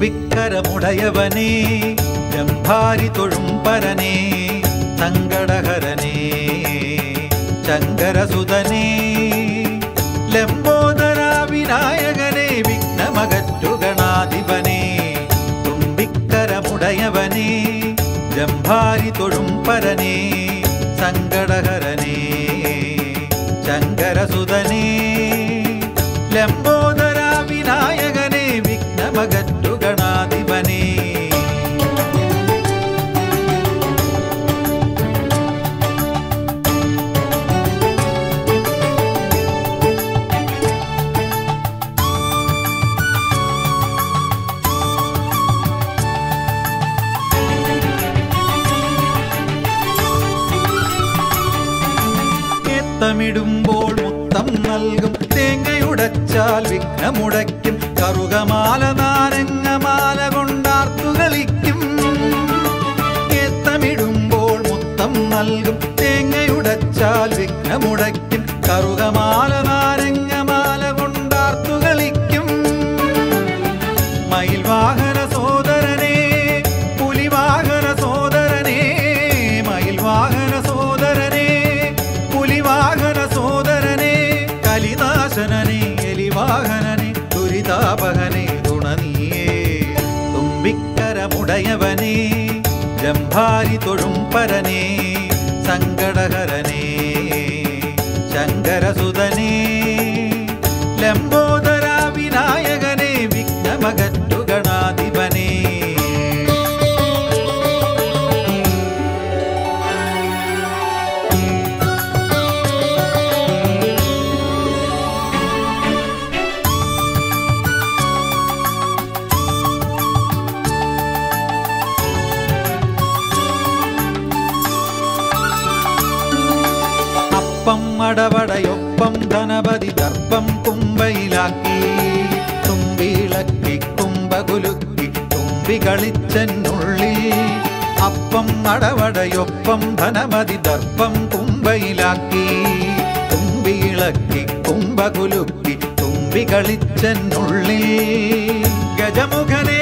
തുമ്പിക്കരമുടയവനേ ജംഭാരി തൊഴും പരനേ സങ്കടഹരനേ ശങ്കരസുതനേ. ലംബോദര വിനായകനേ വിഘ്നമകറ്റുഗണാധിപനേ തുമ്പിക്കരമുടയവനേ ജംഭാരി തൊഴും പരനേ സങ്കടഹരനേ ശങ്കരസുതനേ. ലംബോദര വിനായകനേ വിഘ്നമകറ്റുഗണാധിപനേ ഏത്തമിടുമ്പോൾ മുത്തം നൽകും. തേങ്ങയുടച്ചാൽ വിഘ്നമുടയ്ക്കും. കറുകമാല നാരങ്ങമാല കൊണ്ടാർത്തു കളിക്കും. ഏത്തമിടുമ്പോൾ മുത്തം നൽകും. തേങ്ങയുടച്ചാൽ വിഘ്നമുടയ്ക്കും. കറുകമാല നാരങ്ങമാല ദുരിതാപഹനേ തുണനീയേ. തുമ്പിക്കരമുടയവനേ ജംഭാരി തൊഴും പരനേ സങ്കടഹരനേ. ശങ്കരസുതനേ അപ്പം അടവടയൊപ്പം ധനപതി ദർപ്പം കുമ്പയിലാക്കി. തുമ്പിളക്കി കുമ്പകുലുക്കി തുമ്പി കളിച്ചെന്നുള്ളിൽ അപ്പം അടവടയൊപ്പം ധനമതി ദർപ്പം കുമ്പയിലാക്കി. തുമ്പിളക്കി കുമ്പകുലുക്കി തുമ്പി കളിച്ചെന്നുള്ളിൽ ഗജമുഖനെ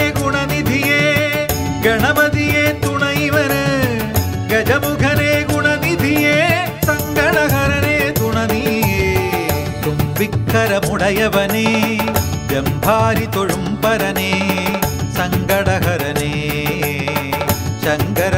തുമ്പിക്കരമുടയവനേ ജംഭാരി തൊഴും പരനേ സങ്കടഹരനേ. ശങ്കരസുതനേ